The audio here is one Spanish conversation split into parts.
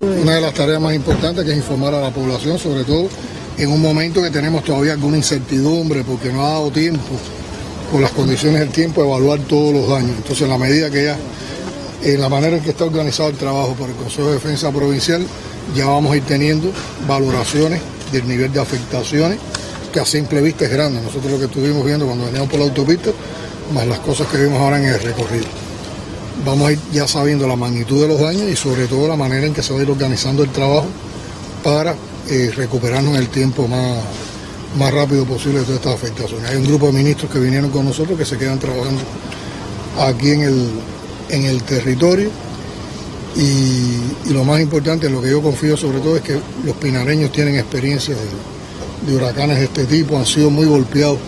Una de las tareas más importantes que es informar a la población, sobre todo en un momento que tenemos todavía alguna incertidumbre porque no ha dado tiempo por las condiciones del tiempo evaluar todos los daños. Entonces, en la medida que ya, en la manera en que está organizado el trabajo por el Consejo de Defensa Provincial, ya vamos a ir teniendo valoraciones del nivel de afectaciones, que a simple vista es grande. Nosotros lo que estuvimos viendo cuando veníamos por la autopista, más las cosas que vimos ahora en el recorrido. Vamos a ir ya sabiendo la magnitud de los daños y sobre todo la manera en que se va a ir organizando el trabajo para eh, recuperarnos el tiempo más, más rápido posible de todas estas afectaciones. Hay un grupo de ministros que vinieron con nosotros que se quedan trabajando aquí en el, en el territorio y, lo más importante, lo que yo confío sobre todo es que los pinareños tienen experiencia de, huracanes de este tipo, han sido muy golpeados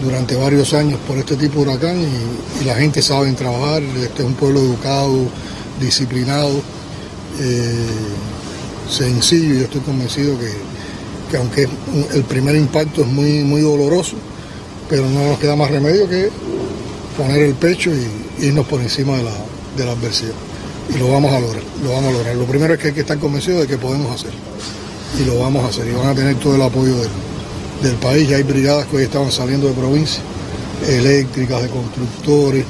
durante varios años por este tipo de huracán y, la gente sabe trabajar, este es un pueblo educado, disciplinado, eh, sencillo y yo estoy convencido que, aunque el primer impacto es muy, muy doloroso, pero no nos queda más remedio que poner el pecho y irnos por encima de la, de la adversidad. Y lo vamos a lograr, lo vamos a lograr. Lo primero es que hay que estar convencidos de que podemos hacer. Y lo vamos a hacer y van a tener todo el apoyo del, país. Ya hay brigadas que hoy estaban saliendo de provincia, eléctricas, de constructores,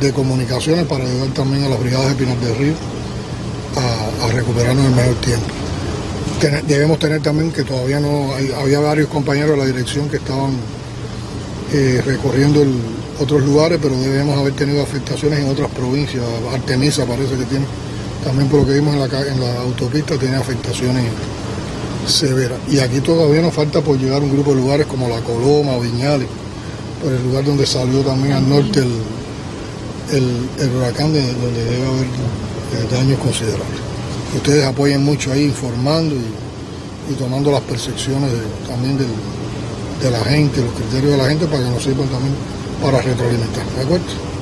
de comunicaciones para ayudar también a las brigadas de Pinar del Río a, recuperarnos en el mejor tiempo. debemos tener también que todavía no, había varios compañeros de la dirección que estaban eh, recorriendo otros lugares, pero debemos haber tenido afectaciones en otras provincias. Artemisa parece que tiene, también por lo que vimos en la, en la autopista, tiene afectaciones severas. Y aquí todavía nos falta por llegar un grupo de lugares como La Coloma, Viñales, por el lugar donde salió también al norte el, huracán, de, donde debe haber daños considerables. Ustedes apoyen mucho ahí informando y, tomando las percepciones también de la gente, los criterios de la gente para que nos sirvan también para retroalimentar. ¿De acuerdo?